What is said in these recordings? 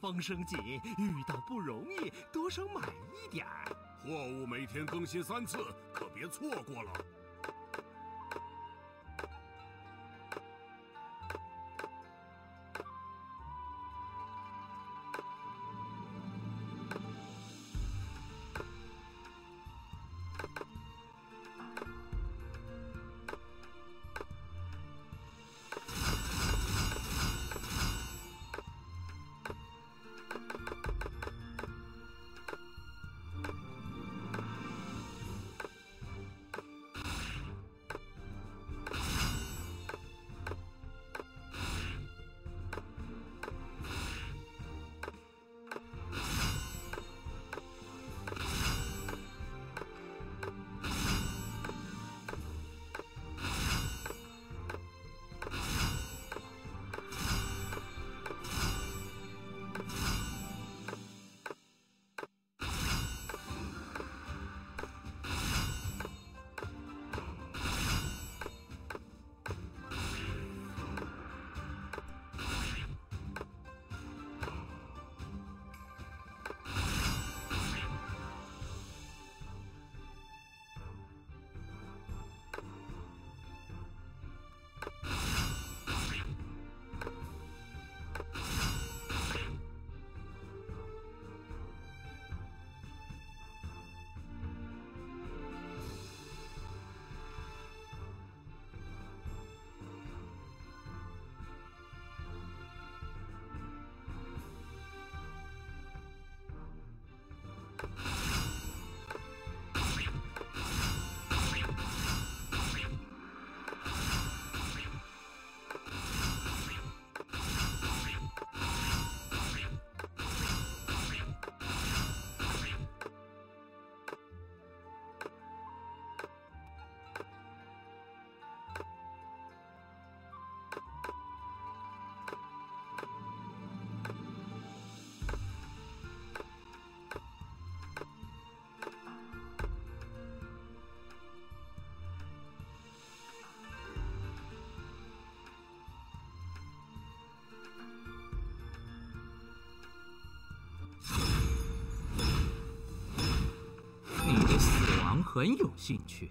风声紧，遇到不容易，多少买一点儿。货物每天更新三次，可别错过了。很有兴趣。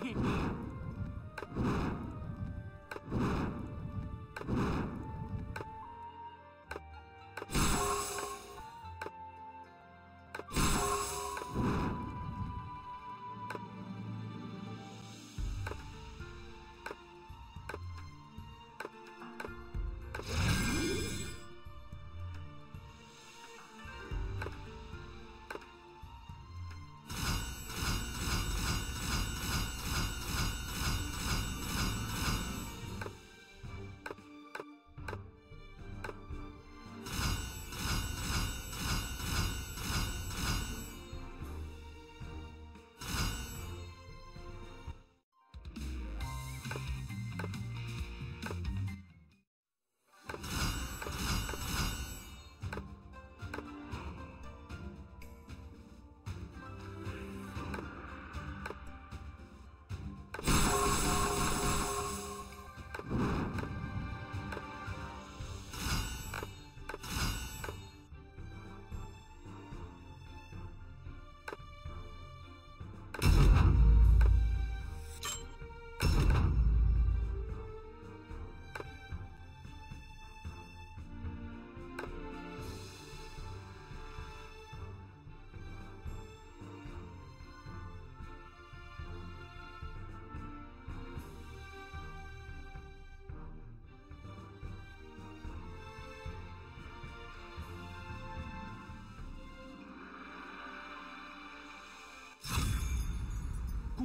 Hehehe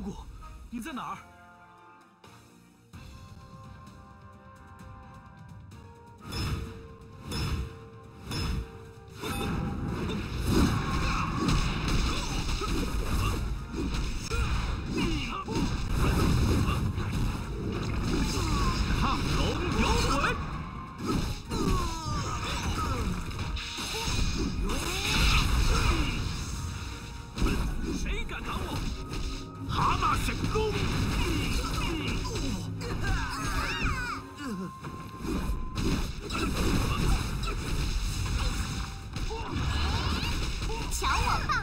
姑姑你在哪儿？找我爸